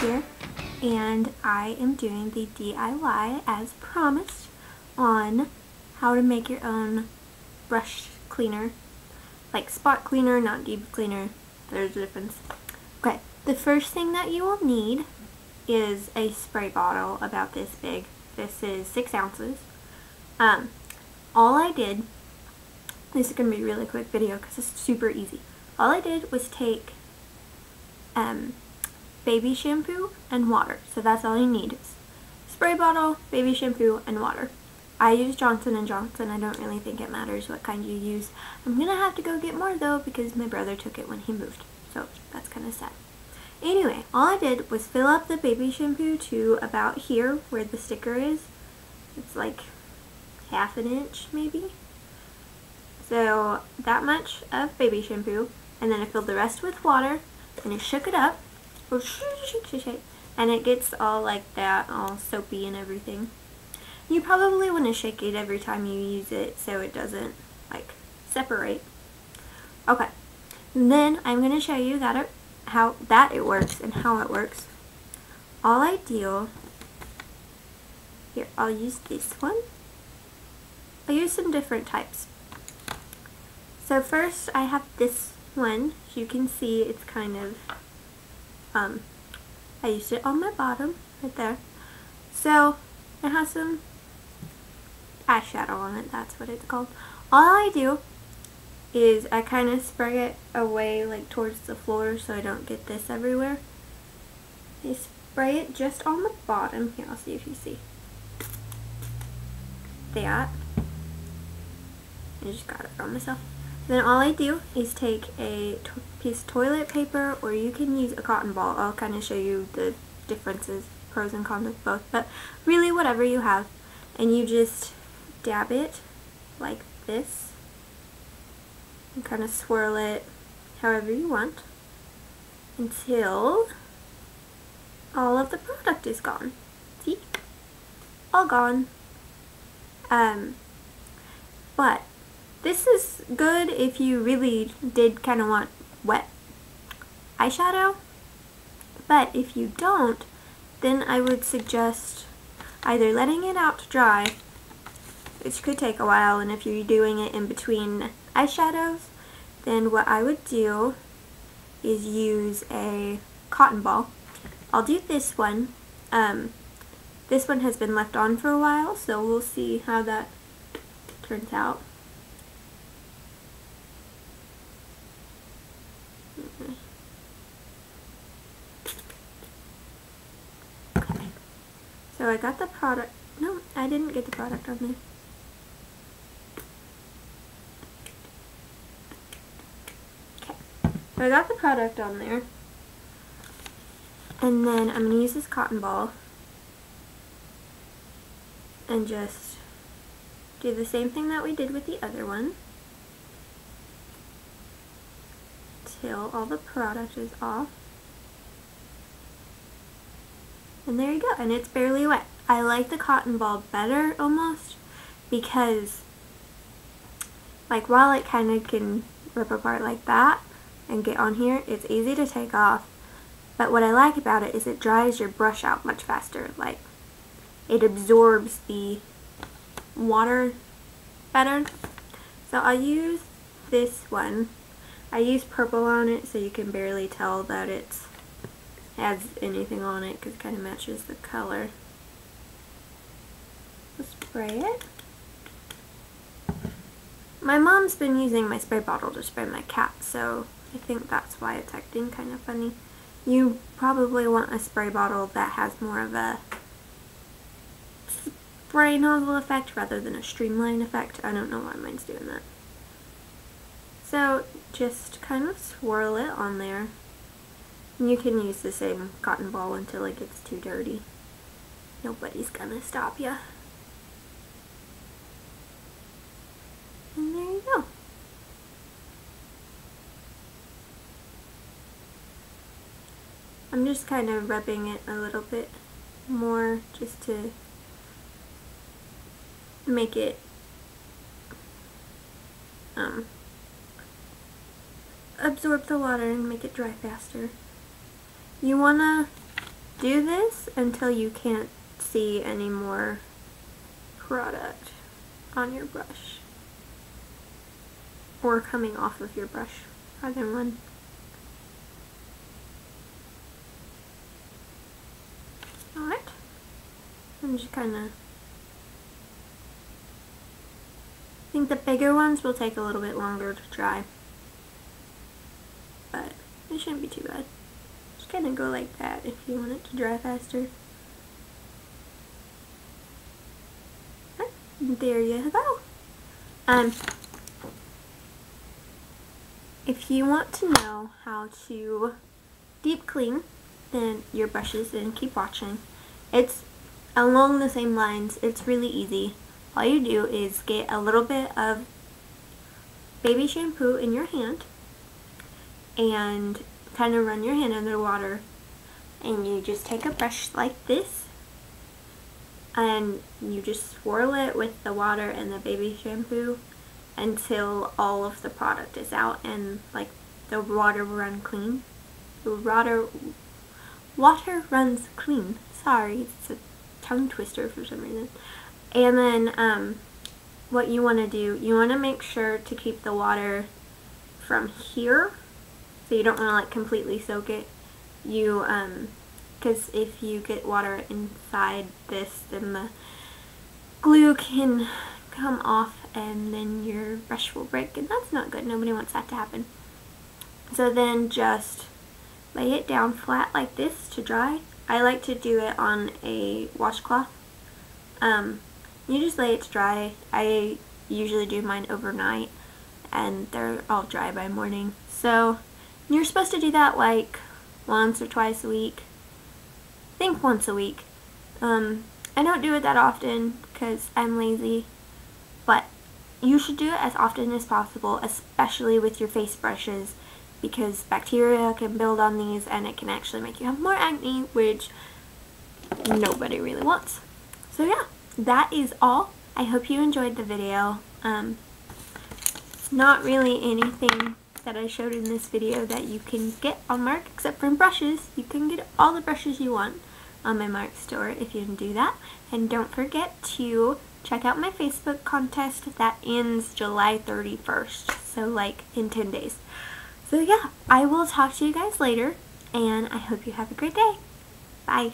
here and I am doing the DIY as promised on how to make your own brush cleaner like spot cleaner not deep cleaner. There's a difference. Okay the first thing that you will need is a spray bottle about this big. This is six ounces. Um, all I did this is going to be a really quick video because it's super easy. All I did was take um, baby shampoo and water. So that's all you need. Spray bottle, baby shampoo, and water. I use Johnson & Johnson. I don't really think it matters what kind you use. I'm going to have to go get more though because my brother took it when he moved. So that's kind of sad. Anyway, all I did was fill up the baby shampoo to about here where the sticker is. It's like half an inch maybe. So that much of baby shampoo and then I filled the rest with water and I shook it up and it gets all like that all soapy and everything. You probably want to shake it every time you use it so it doesn't like separate. Okay. Then I'm going to show you that it, how that it works and how it works. All I do here I'll use this one. I'll use some different types. So first I have this one. You can see, it's kind of, um, I used it on my bottom, right there. So, it has some eyeshadow on it, that's what it's called. All I do is I kind of spray it away, like, towards the floor so I don't get this everywhere. I spray it just on the bottom. Here, I'll see if you see. That. I just got it on myself. Then all I do is take a piece of toilet paper or you can use a cotton ball. I'll kind of show you the differences, pros and cons of both, but really whatever you have. And you just dab it like this and kind of swirl it however you want until all of the product is gone. See? All gone. Um, but this is good if you really did kind of want wet eyeshadow, but if you don't, then I would suggest either letting it out to dry, which could take a while, and if you're doing it in between eyeshadows, then what I would do is use a cotton ball. I'll do this one. Um, this one has been left on for a while, so we'll see how that turns out. Mm-hmm. So I got the product. No, I didn't get the product on there. So I got the product on there. And then I'm going to use this cotton ball and just do the same thing that we did with the other one till all the product is off. And there you go, and it's barely wet. I like the cotton ball better almost because like while it kind of can rip apart like that and get on here, it's easy to take off. But what I like about it is it dries your brush out much faster. Like it absorbs the water better. So I'll use this one. I use purple on it so you can barely tell that it's has anything on it because it kind of matches the color. spray it. My mom's been using my spray bottle to spray my cat, so I think that's why it's acting kind of funny. You probably want a spray bottle that has more of a spray nozzle effect rather than a streamline effect. I don't know why mine's doing that. So just kind of swirl it on there. And you can use the same cotton ball until it gets too dirty. Nobody's gonna stop ya. And there you go. I'm just kind of rubbing it a little bit more just to make it um, absorb the water and make it dry faster. You want to do this until you can't see any more product on your brush or coming off of your brush, either one. Alright, I'm just kind of I think the bigger ones will take a little bit longer to dry, it shouldn't be too bad. Just kind of go like that if you want it to dry faster. There you go. Um, if you want to know how to deep clean then your brushes and keep watching, it's along the same lines. It's really easy. All you do is get a little bit of baby shampoo in your hand and kind of run your hand under water and you just take a brush like this and you just swirl it with the water and the baby shampoo until all of the product is out and like the water will run clean. The water, water runs clean. Sorry, it's a tongue twister for some reason. And then um, what you want to do, you want to make sure to keep the water from here. So you don't want to like completely soak it. You um, because if you get water inside this then the glue can come off and then your brush will break and that's not good. Nobody wants that to happen. So then just lay it down flat like this to dry. I like to do it on a washcloth. Um, you just lay it to dry. I usually do mine overnight and they're all dry by morning. So you're supposed to do that like once or twice a week think once a week. Um, I don't do it that often because I'm lazy, but you should do it as often as possible, especially with your face brushes because bacteria can build on these and it can actually make you have more acne, which nobody really wants. So yeah, that is all. I hope you enjoyed the video. Um, not really anything that I showed in this video that you can get on Mark except for brushes. You can get all the brushes you want um, on my Mark store if you can do that. And don't forget to check out my Facebook contest that ends July 31st. So like in 10 days. So yeah, I will talk to you guys later and I hope you have a great day. Bye.